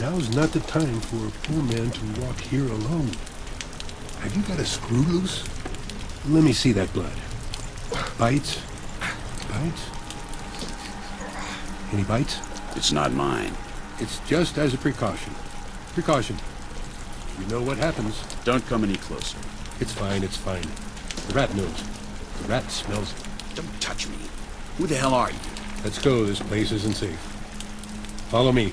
Now's not the time for a poor man to walk here alone. Have you got a screw loose? Let me see that blood. Bites? Bites? Any bites? It's not mine. It's just as a precaution. Precaution. You know what happens. Don't come any closer. It's fine, it's fine. The rat knows. The rat smells it. Don't touch me. Who the hell are you? Let's go, this place isn't safe. Follow me.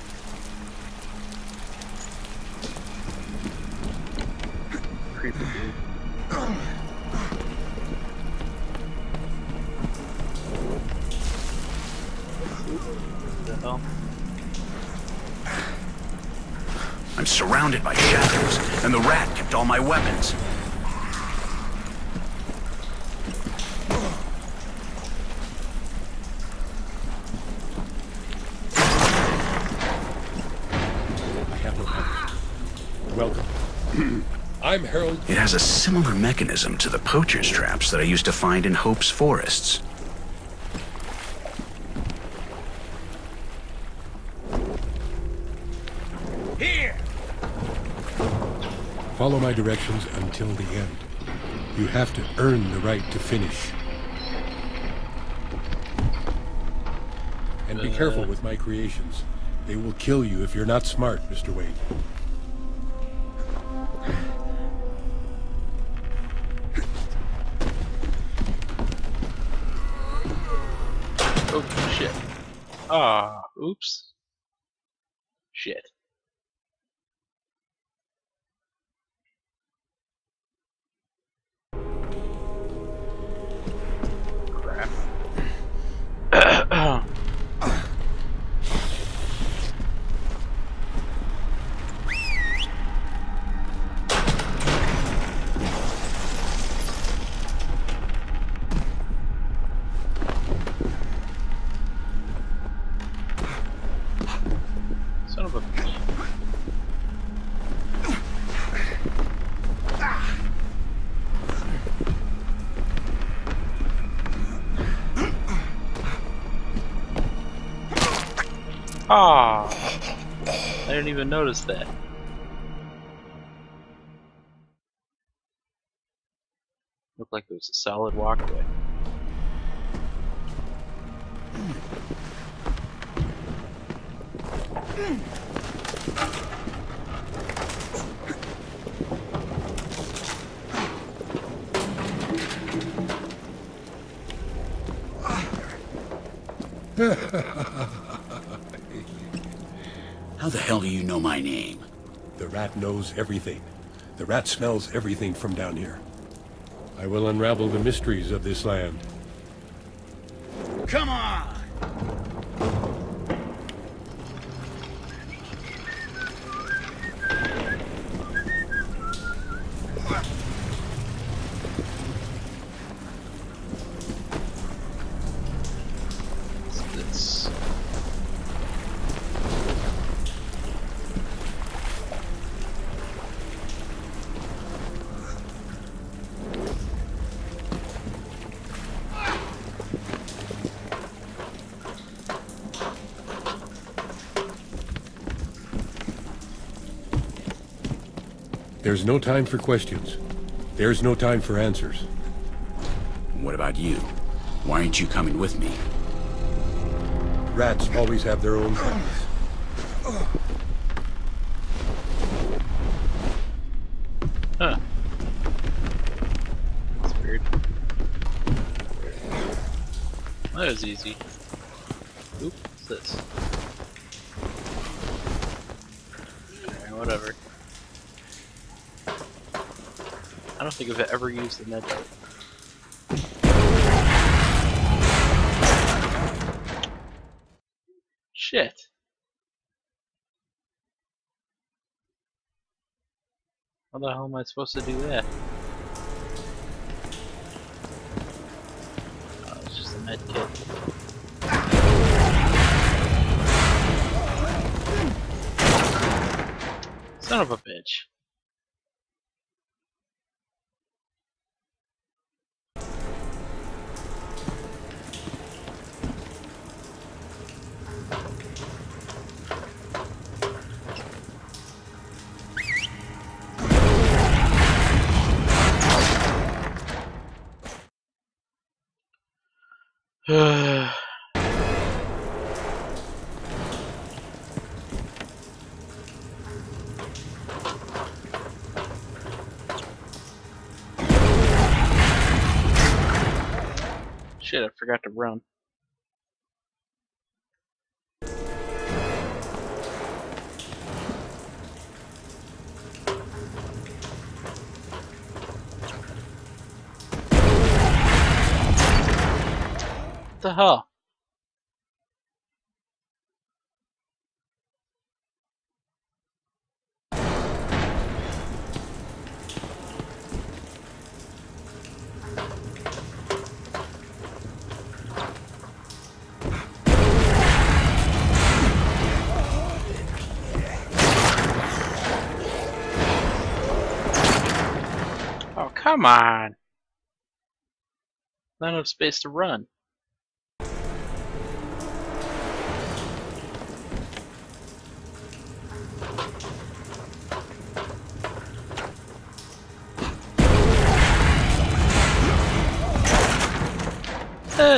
I'm Harold. It has a similar mechanism to the poacher's traps that I used to find in Hope's forests. Here! Follow my directions until the end. You have to earn the right to finish. And be careful uh. with my creations. They will kill you if you're not smart, Mr. Wayne. Oops. Ah! I didn't even notice that. Looked like there was a solid walkway. How the hell do you know my name? The rat knows everything. The rat smells everything from down here. I will unravel the mysteries of this land. Come on! There's no time for questions. There's no time for answers. What about you? Why aren't you coming with me? Rats always have their own plans. Huh. That's weird. That was easy. Oop, what's this? Alright, whatever. I don't think I've ever used the medkit. Shit. How the hell am I supposed to do that? Oh, it's just a med kit. Son of a bitch. Shit, I forgot to run. The hell? Oh, come on! Not enough space to run.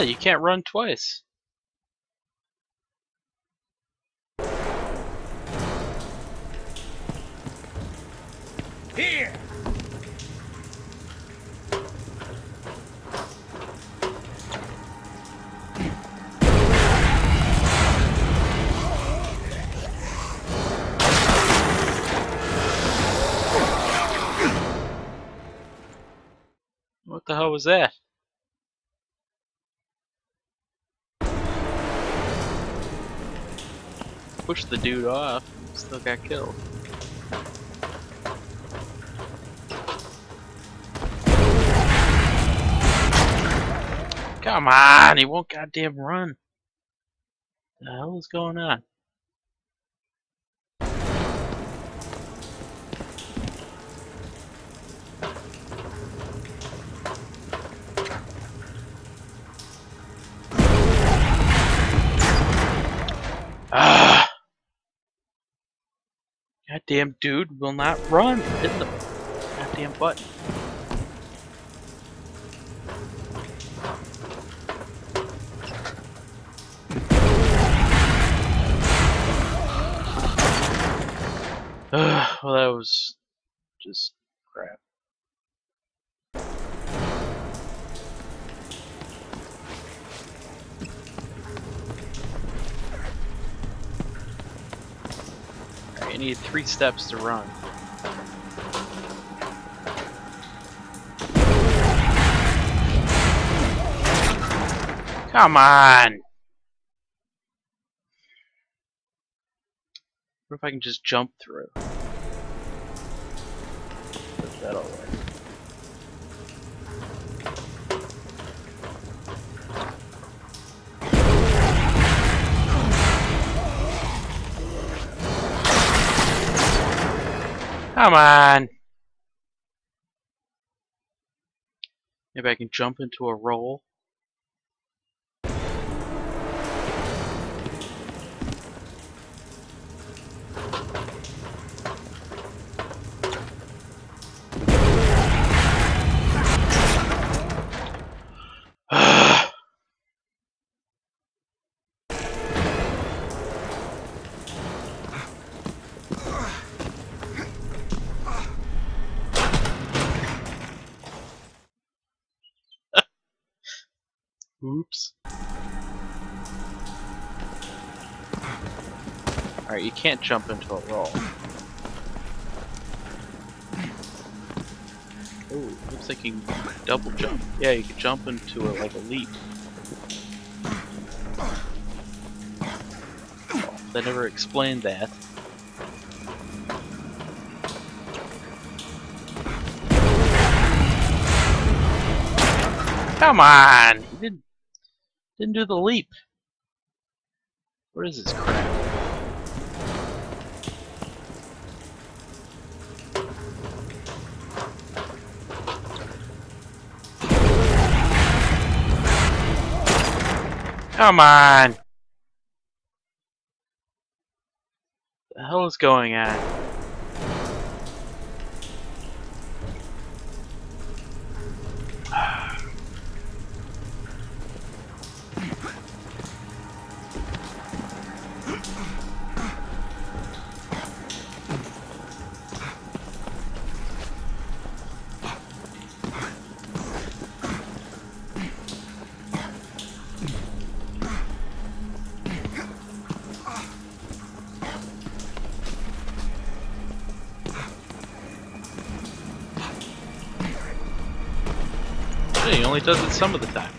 You can't run twice. Here! What the hell was that? Pushed the dude off, still got killed. Come on, he won't goddamn run. The hell is going on? Goddamn dude will not run. Hit the goddamn button. Well, that was just crap. Need three steps to run. Come on! What if I can just jump through? Come on! Maybe I can jump into a roll. Oops. Alright, you can't jump into a roll. Oh, looks like you can double jump. Yeah, you can jump into a, like a leap. They never explained that. Come on! You didn't didn't do the leap. What is this crap? Come on! The hell is going on? Only does it some of the time.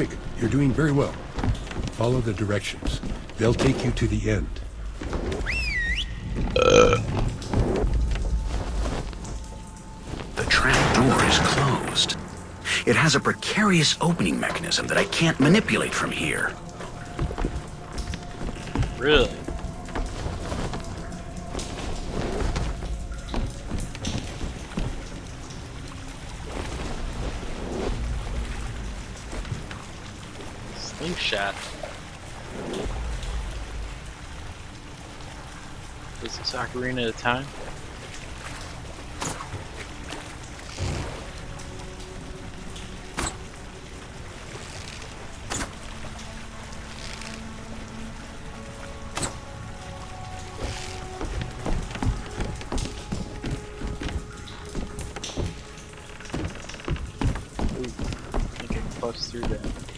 Quick, you're doing very well. Follow the directions. They'll take you to the end. The trap door is closed. It has a precarious opening mechanism that I can't manipulate from here. Really? Slingshot. Is this ocarina at a time? Ooh, through that.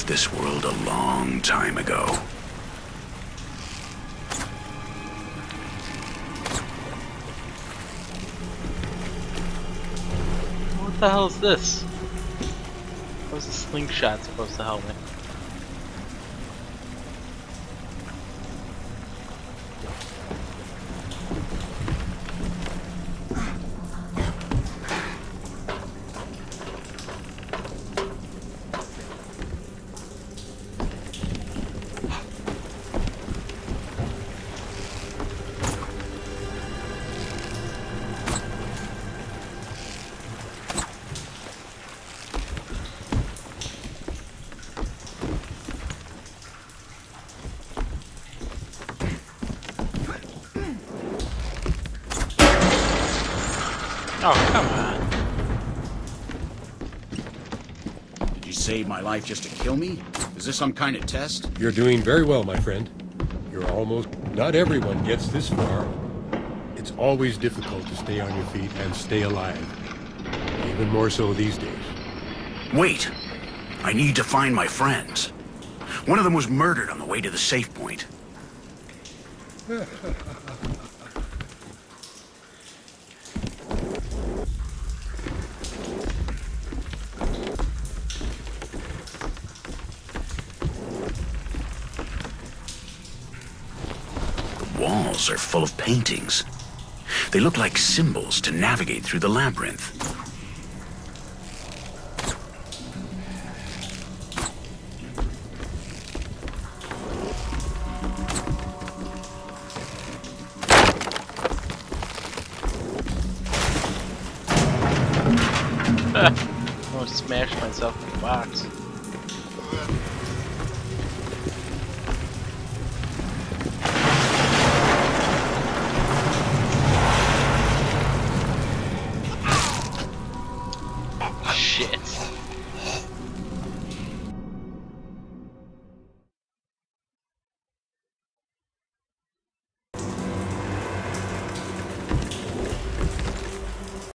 Left this world a long time ago. What the hell is this? How's a slingshot supposed to help me? On. Did you save my life just to kill me? Is this some kind of test? You're doing very well, my friend. You're almost... Not everyone gets this far. It's always difficult to stay on your feet and stay alive. Even more so these days. Wait! I need to find my friends. One of them was murdered on the way to the safe point. walls are full of paintings. They look like symbols to navigate through the labyrinth. I'm gonna smash myself in the box.